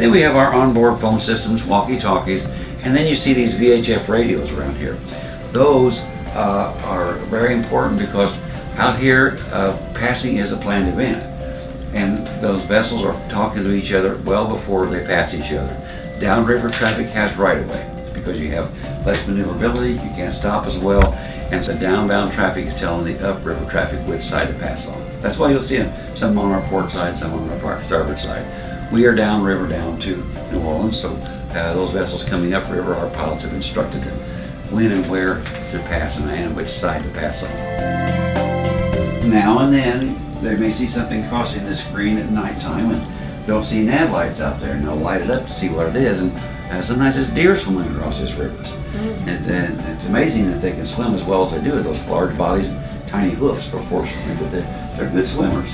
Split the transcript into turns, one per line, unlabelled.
then we have our onboard phone systems, walkie-talkies, and then you see these VHF radios around here. Those uh, are very important because out here, uh, passing is a planned event. And those vessels are talking to each other well before they pass each other. Downriver traffic has right-of-way because you have less maneuverability, you can't stop as well, and the downbound traffic is telling the upriver traffic which side to pass on. That's why you'll see some on our port side, some on our starboard side. We are downriver down to New Orleans, so uh, those vessels coming upriver, our pilots have instructed them when and where to pass and, and which side to pass on. Now and then, they may see something crossing the screen at nighttime and don't see nav lights out there and they'll light it up to see what it is. And uh, sometimes it's deer swimming across these rivers. Mm-hmm. And, and, it's amazing that they can swim as well as they do with those large bodies and tiny hoofs proportionally, but they're, they're good swimmers.